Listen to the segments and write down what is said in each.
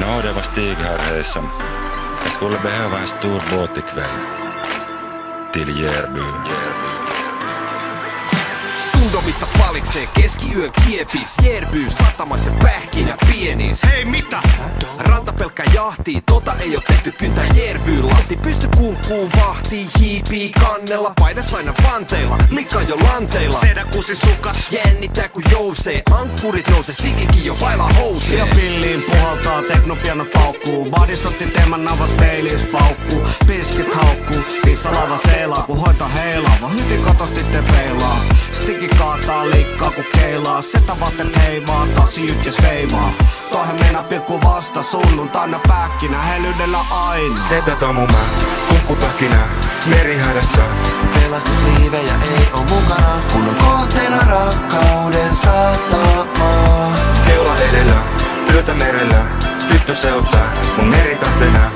Nå, det var Stig här hejsan. Jag skulle behöva en stor båt ikväll. Till Järby. Järby. Sundomista valiksee keskiyön kiepis. Järbyy satamassa pähkinä pienis. Hei mitä? Rantapelkkä jahtii, tota ei oo tehty kyntä. Järbyy Lahti pysty kumppuu vahtii, hiipii kannella. Paidas aina panteilla, likka jo lanteilla. Sedä kusi sukas. Jännittää kun jousee, ankkurit nousee, stikikin jo vailla housee. Ja pilliin puhaltaa, teknopiano paukkuu. Badis otti teeman navas peilis paukkuu. Piskit haukkuu, pizza laiva seilaa Kun hoita heilaa, vaan hyti katosti te peilaa Kaataa liikkaa kun keilaa Setä vaatteet heivaa, taksi jytkäs veivaa Toihan meinaa pilkku vasta sunnuntaina pähkinä Helyydellä aina Setä Tomu mä, kukkupähkinä, merihädässä. Pelastusliivejä ei oo mukana, kun on kohteena rakkauden satama. Keula edellä, yötä merellä. Tyttö se oot sä, mun meritahtena.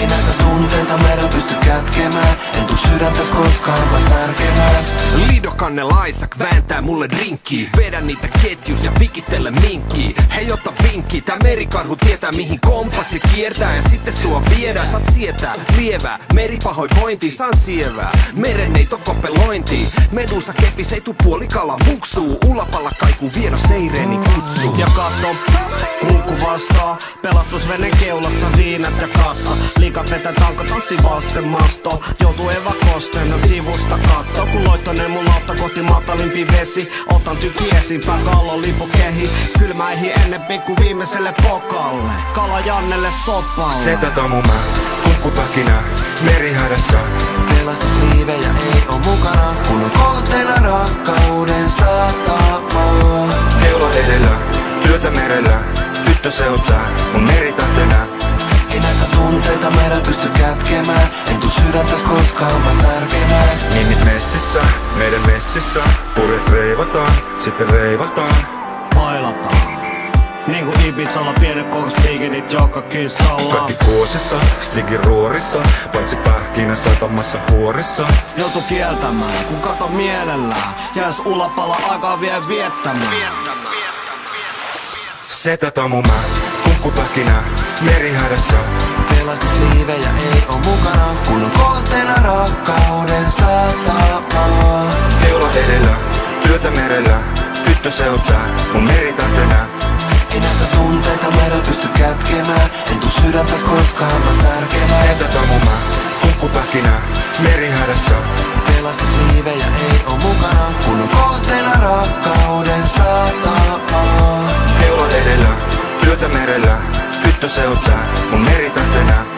Ei näitä tunteita merellä pysty kätkemään, en tuu sydäntäs koskaan mä särkemään. Lidokanne Laisak vääntää mulle drinkkiä Vedän niitä ketjus ja vikittele minkkiä Hei ota vinkki, tää merikarhu tietää mihin kompassi kiertää. Ja sitten sua viedään, saat sietää. Lievää Meripahoinvointi, saan sievää. Meren ei kopelointi Medusa kepis ei tuu puolikala muksuu. Ulapalla kaikuu vieno seireeni kutsuu Ja katso, vastaa Pelastusvene keulassa viinat ja kassa. Liikat vetää tanko tanssi vasten masto. Joutuu evakosteena sivusta katto Kun loittoneen mun lautta kohti matalimpi vesi. Otan tyki esimpää kallon lipu kehi. Kylmäihin ennen pikku viimeiselle pokalle. Kala Jannelle sopalle. Setä Tomu mä, kukkupähkinä, merihädässä. Pelastusliivejä ei oo mukana, kun on kohteena rakkauden satama. Keula edellä, yötä merellä. Tyttö se oot sä, mun meritahtena. Ei näitä tunteita merellä pysty kätkemään, en tuu sydäntäs koskaan mä särkemään. Nimmit messissä, meidän messissä. Purjet reivataan, sitten reivataan. Pailataan Niinku Ibizalla pienet kokospiikinit joka kissalla Kaikki kuosissa, stigin ruorissa. Paitsi pähkinä satamassa huorissa. Joutu kieltämään, kun kato mielellään Jäis ulapalla aikaa vie viettämään Setä Tomu mä, kukkupähkinä, merihädässä. Pelastusliivejä ei oo mukana, kun on kohteena rakkauden satama. Keula edellä, yötä merellä. Tyttö se oot sä, mun meritahtena. Ei näitä tunteita merellä pysty kätkemään, en tuu sydäntäs koskaan mä särkemään. Setä Tomu mä, kukkupähkinä, merihädässä. Pelastusliivejä ei oo mukana, kun on kohteena rakkauden satama. Tyttö se oot sä, mun meritahtena.